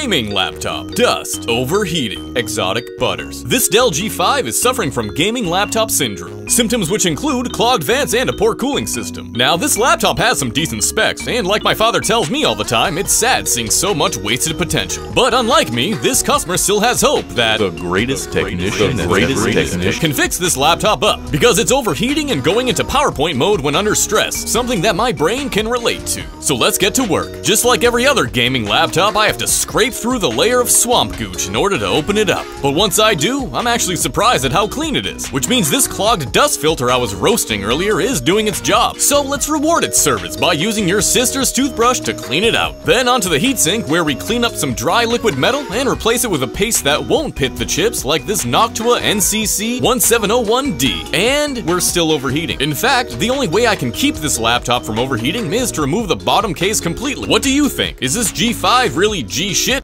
gaming laptop. Dust, overheating, exotic butters. This Dell G5 is suffering from gaming laptop syndrome. Symptoms which include clogged vents and a poor cooling system. Now, this laptop has some decent specs, and like my father tells me all the time, it's sad seeing so much wasted potential. But unlike me, this customer still has hope that the greatest technician, the greatest technician can fix this laptop up because it's overheating and going into PowerPoint mode when under stress, something that my brain can relate to. So let's get to work. Just like every other gaming laptop, I have to scrape through the layer of swamp gooch in order to open it up. But once I do, I'm actually surprised at how clean it is, which means this clogged dust filter I was roasting earlier is doing its job. So let's reward its service by using your sister's toothbrush to clean it out. Then onto the heatsink where we clean up some dry liquid metal and replace it with a paste that won't pit the chips like this Noctua NCC 1701D. And we're still overheating. In fact, the only way I can keep this laptop from overheating is to remove the bottom case completely. What do you think? Is this G5 really G shit